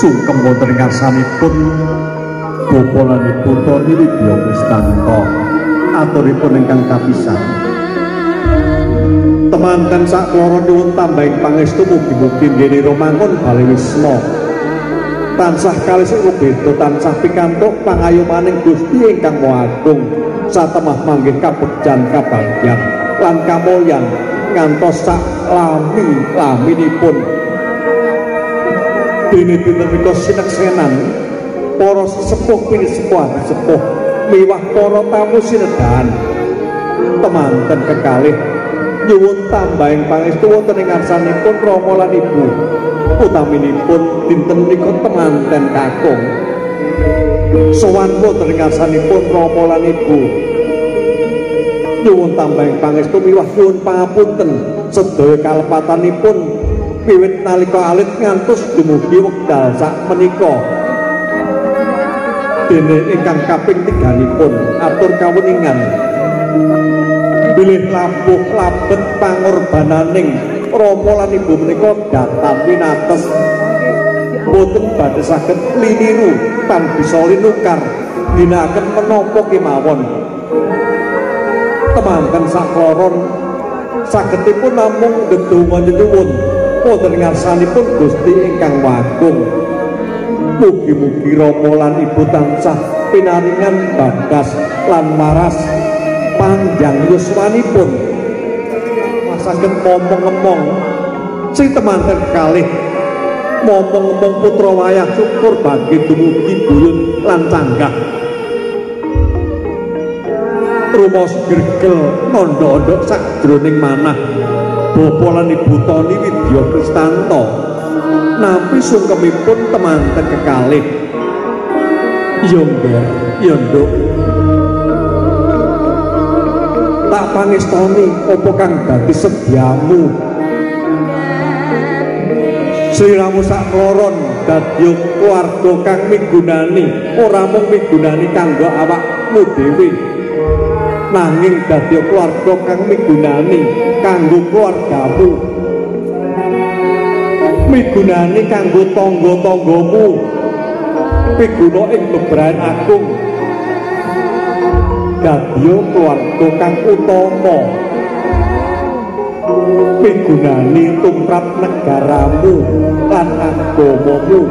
sungkem wonten ngarsanipun bapa lan ibu Toni Widya Kristanto aturipun ingkang kapisan. Temanten sak loro nyuwun tambahing pangestu mugi-mugi nggene romangun bali wisma tansah kalis ubedo tansah pikantuk pangayumaning Gusti ingkang Maha Agung. Satemah manggih kabegjan kabagyan lan kamulyan ngantos sak lami laminipun dene dinten menika sineksenan. Para sesepuh ping sepuh sepuh miwah para tamu sinedahan temanten kekalih nyuwun tambahing pangestu wonten ing ngarsanipun Rama lan Ibu utaminipun dinten menika temanten kakung. Sowan wonten ing ngarsanipun Rama lan Ibu nyuwun tambahing pangestu miwah nyuwun pangapunten sedaya kalepatanipun wiwit nalika alit ngantos dumugi wekdal sak menika. Dene ingkang kaping tiganipun atur kawuningan. Bilih lampuh labet pangorbananing Rama lan Ibu menika datang winates. Boten badhe saged liniru tan bisa linukar ginakaken menapa kemawon. Temanten sakloron sagedipun namung ndedonga nyuwun wonten ngarsanipun Gusti ingkang Wagung? Mugi-mugi Rama lan Ibu tansah pinaringan bagas lan maras panjang yuswanipun. Masaken momong-momong sing temanten kalih momong-momong putra wayah syukur bagi dumugi buyut lan canggah. Rumos gergel nondo-ondo sak jroning manah bapa lan ibu Toni Widya Kristanto. Nampi sungkemipun temanten kekalih. Yo ngger yo nduk. Tak pangestoni apa kang dadi sediamu Sliramu sak kloron dadi keluarga kang migunani. Ora mung migunani kanggo awakmu dhewe nanging dadi keluarga kang migunani kanggo keluargamu. Migunani kanggo tangga-tanggamu. Piguna ing bebrayan agung. Dadi keluarga kang utama. Migunani tumrap negaramu lan agamamu